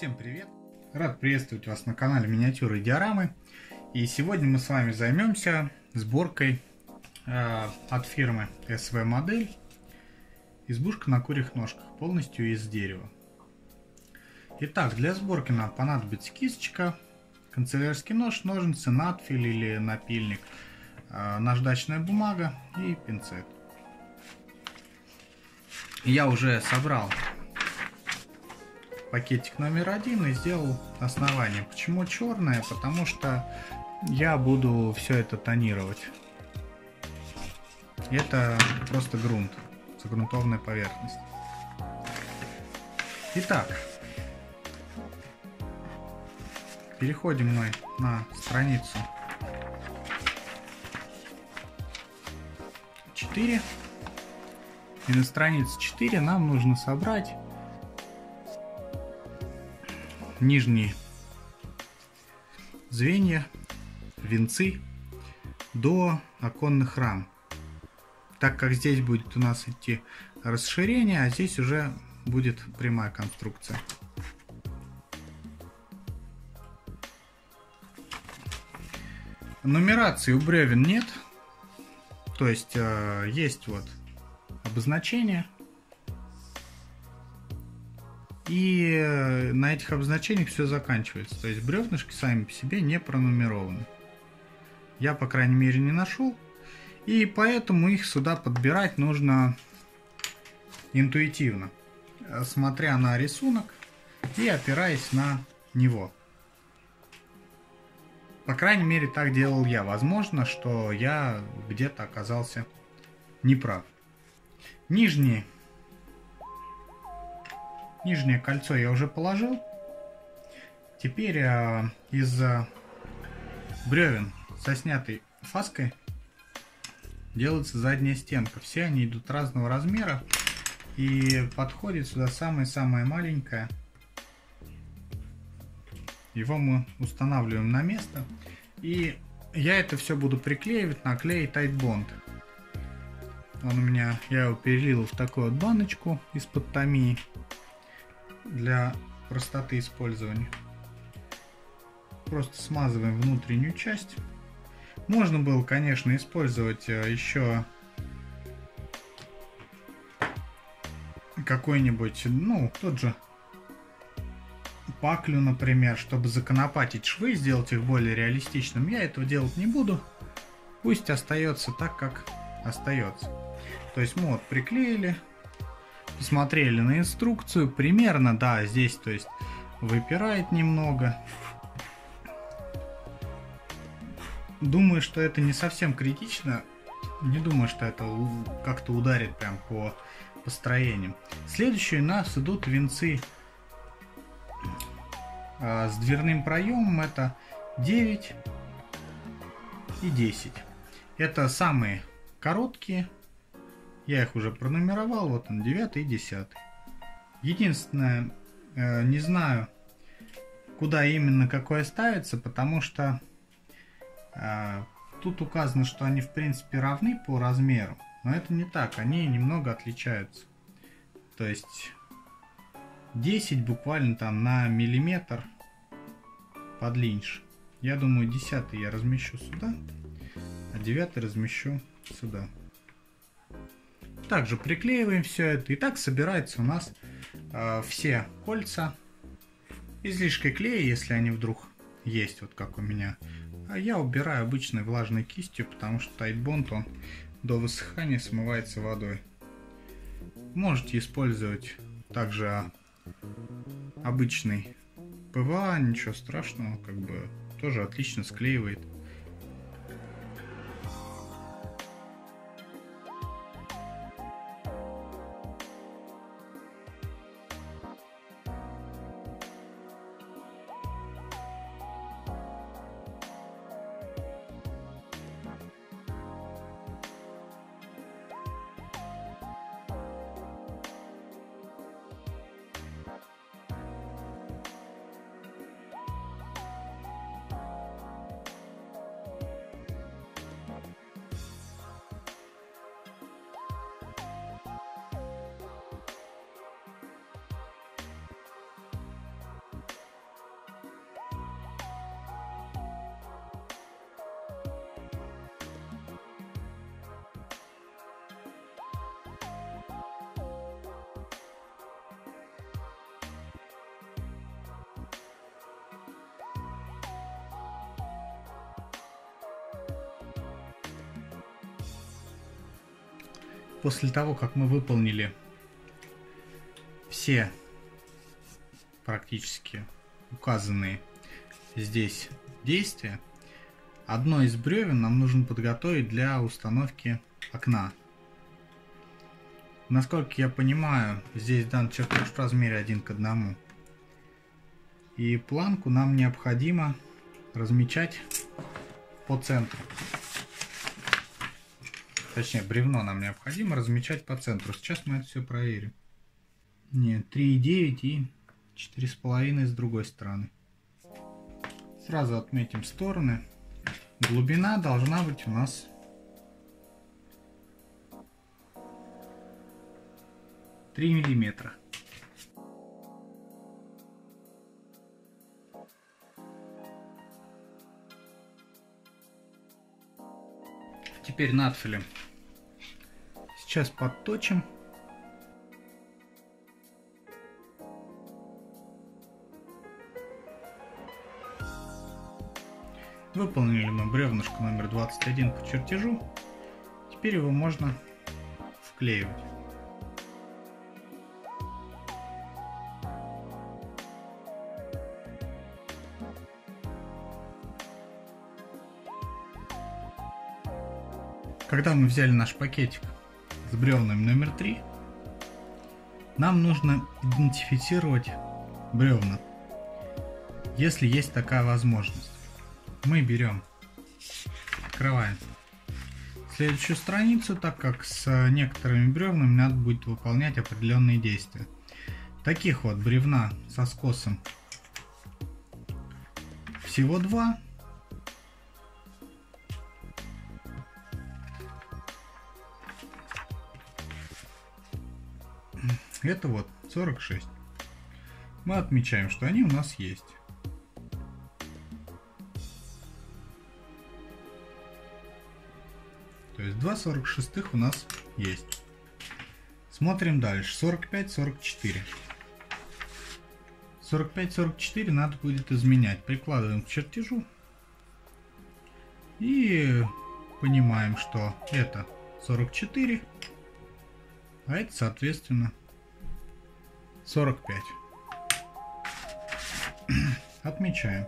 Всем привет! Рад приветствовать вас на канале Миниатюры и Диорамы. И сегодня мы с вами займемся сборкой э, от фирмы SV Модель избушка на курьих ножках, полностью из дерева. Итак, для сборки нам понадобится кисточка, канцелярский нож, ножницы, надфиль или напильник, э, наждачная бумага и пинцет. Я уже собрал пакетик номер один и сделал основание. Почему черное? Потому что я буду все это тонировать. Это просто грунт, загрунтованная поверхность. Итак, переходим мы на страницу 4. И на странице 4 нам нужно собрать нижние звенья, венцы до оконных рам. Так как здесь будет у нас идти расширение, а здесь уже будет прямая конструкция. Нумерации у бревен нет. То есть э, есть вот обозначение и э, на этих обозначениях все заканчивается. То есть бревнышки сами по себе не пронумерованы. Я, по крайней мере, не нашел. И поэтому их сюда подбирать нужно интуитивно. Смотря на рисунок и опираясь на него. По крайней мере, так делал я. Возможно, что я где-то оказался неправ. Нижние Нижнее кольцо я уже положил. Теперь э, из э, бревен со снятой фаской делается задняя стенка. Все они идут разного размера. И подходит сюда самая-самая маленькая. Его мы устанавливаем на место. И я это все буду приклеивать на клей Bond. Он у меня, я его перелил в такую вот баночку из-под томии для простоты использования. Просто смазываем внутреннюю часть. Можно было, конечно, использовать э, еще какой-нибудь, ну, тот же паклю, например, чтобы законопатить швы, сделать их более реалистичным. Я этого делать не буду. Пусть остается так, как остается. То есть мы вот приклеили, посмотрели на инструкцию, примерно, да, здесь, то есть, выпирает немного. Думаю, что это не совсем критично. Не думаю, что это как-то ударит прям по построениям. Следующие у нас идут венцы а, с дверным проемом. Это 9 и 10. Это самые короткие я их уже пронумеровал, вот он 9 и 10. Единственное, э, не знаю, куда именно какое ставится, потому что э, тут указано, что они в принципе равны по размеру, но это не так, они немного отличаются. То есть 10 буквально там на миллиметр подлиннее. Я думаю 10 я размещу сюда, а 9 размещу сюда. Также приклеиваем все это. И так собирается у нас э, все кольца. Излишки клея, если они вдруг есть, вот как у меня. А я убираю обычной влажной кистью, потому что Titebond он до высыхания смывается водой. Можете использовать также обычный ПВА, ничего страшного, как бы тоже отлично склеивает. После того, как мы выполнили все практически указанные здесь действия, одно из бревен нам нужно подготовить для установки окна. Насколько я понимаю, здесь дан чертеж в размере один к одному. И планку нам необходимо размечать по центру. Точнее, бревно нам необходимо размечать по центру. Сейчас мы это все проверим. Нет, 3,9 и 4,5 с другой стороны. Сразу отметим стороны. Глубина должна быть у нас три миллиметра. Теперь надфилем. Сейчас подточим. Выполнили мы бревнышко номер 21 по чертежу. Теперь его можно вклеивать. Когда мы взяли наш пакетик с бревнами номер 3, нам нужно идентифицировать бревна, если есть такая возможность мы берем, открываем следующую страницу, так как с некоторыми бревнами надо будет выполнять определенные действия. Таких вот бревна со скосом всего два. Это вот 46. Мы отмечаем, что они у нас есть. То есть 2 46 у нас есть. Смотрим дальше. 45, 44. 45, 44 надо будет изменять. Прикладываем к чертежу. И понимаем, что это 44, а это, соответственно, 45. Отмечаем.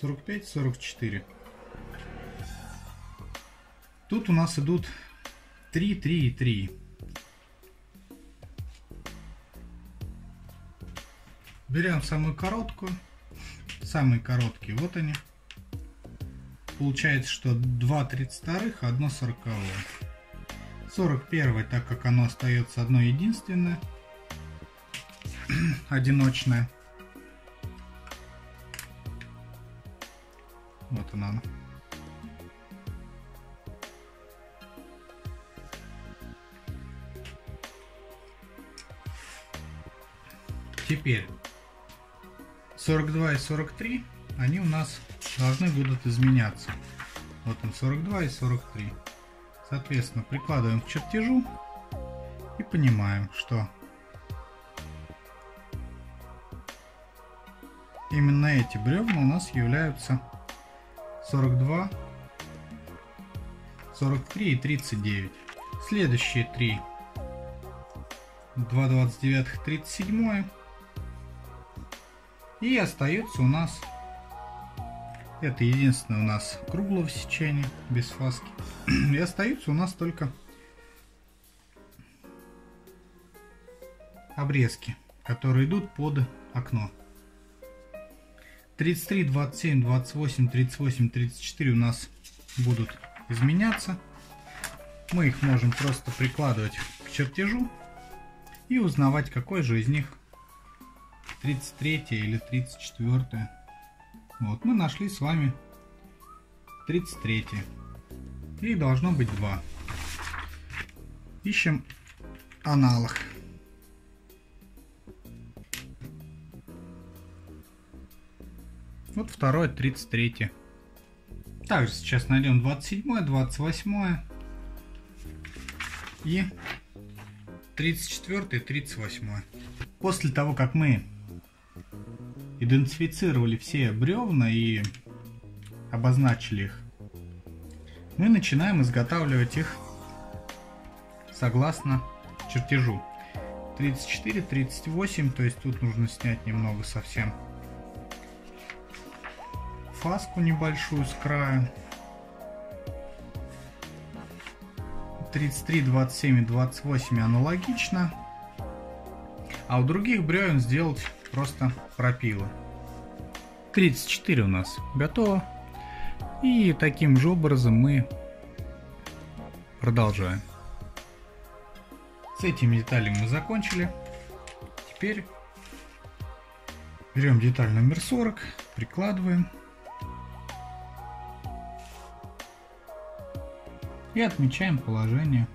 45, 44. Тут у нас идут 3, 3 и 3. Берем самую короткую. Самые короткие, вот они. Получается, что 2 32, а 1 40. 41, так как оно остается одно единственное. Одиночное. Вот она. Теперь 42 и 43, они у нас должны будут изменяться. Вот он 42 и 43. Соответственно, прикладываем к чертежу и понимаем, что именно эти бревна у нас являются 42, 43 и 39. Следующие три 2 29 37 и остается у нас, это единственное у нас круглого сечения, без фаски. И остаются у нас только обрезки, которые идут под окно. 33, 27, 28, 38, 34 у нас будут изменяться. Мы их можем просто прикладывать к чертежу и узнавать, какой же из них 33 или 34. Вот, мы нашли с вами 33. И должно быть 2. Ищем аналог. Вот второй 33. Также сейчас найдем 27, 28 и 34, 38. После того, как мы идентифицировали все бревна и обозначили их, мы начинаем изготавливать их согласно чертежу. 34, 38, то есть тут нужно снять немного совсем фаску небольшую с края. 33, 27 и 28 аналогично. А у других бревен сделать просто пропилы. 34 у нас готово. И таким же образом мы продолжаем. С этими деталями мы закончили. Теперь берем деталь номер 40, прикладываем. И отмечаем положение.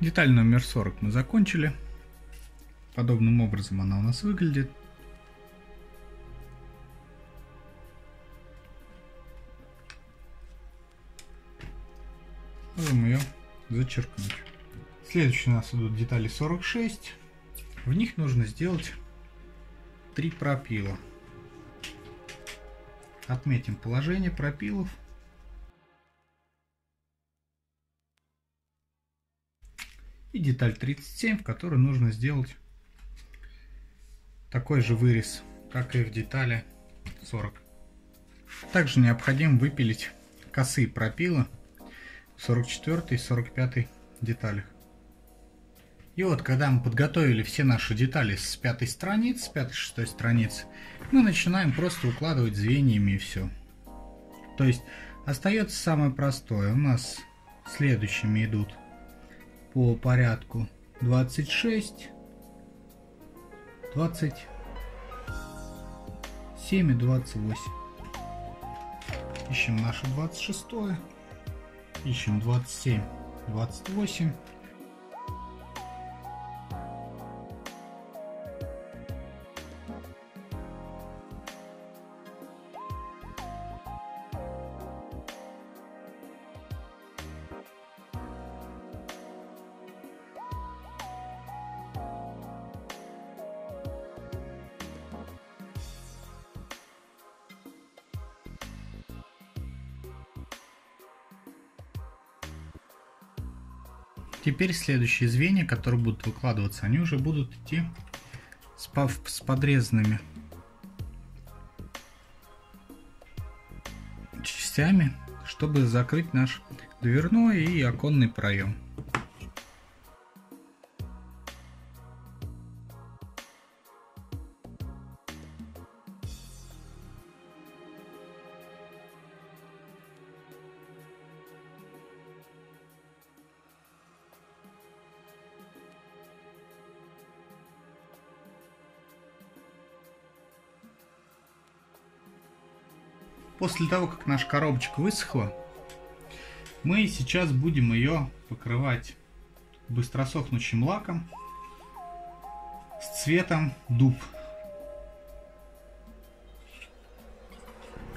Деталь номер 40 мы закончили. Подобным образом она у нас выглядит. Ее зачеркнуть. Следующие у нас идут детали 46. В них нужно сделать три пропила. Отметим положение пропилов. и деталь 37, в которой нужно сделать такой же вырез, как и в детали 40. Также необходимо выпилить косые пропилы 44 и 45 деталях. И вот, когда мы подготовили все наши детали с пятой страницы, с пятой шестой страницы, мы начинаем просто укладывать звеньями и все. То есть остается самое простое. У нас следующими идут по порядку 26, 27 и 28. Ищем наше 26, ищем 27, 28. Теперь следующие звенья, которые будут выкладываться, они уже будут идти с, с подрезанными частями, чтобы закрыть наш дверной и оконный проем. После того, как наша коробочка высохла, мы сейчас будем ее покрывать быстросохнущим лаком с цветом дуб.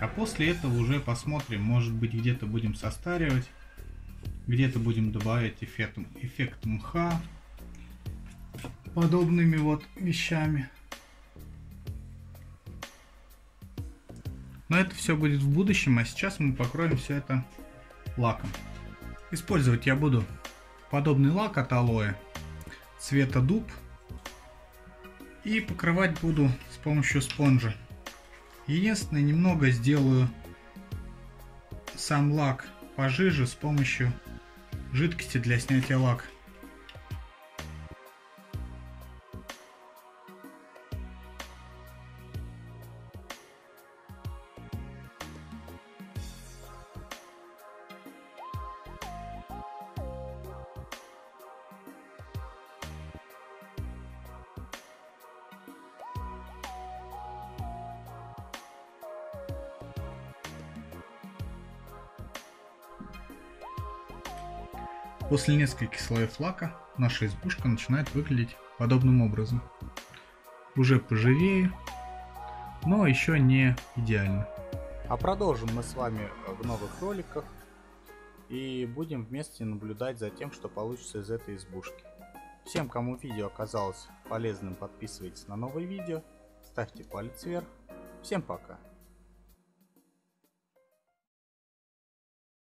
А после этого уже посмотрим, может быть где-то будем состаривать, где-то будем добавлять эффект, эффект мха подобными вот вещами. Но это все будет в будущем, а сейчас мы покроем все это лаком. Использовать я буду подобный лак от алоэ цвета дуб. И покрывать буду с помощью спонжа. Единственное, немного сделаю сам лак пожиже с помощью жидкости для снятия лака. После нескольких слоев лака наша избушка начинает выглядеть подобным образом. Уже поживее, но еще не идеально. А продолжим мы с вами в новых роликах. и будем вместе наблюдать за тем, что получится из этой избушки. Всем, кому видео оказалось полезным, подписывайтесь на новые видео, ставьте палец вверх. Всем пока!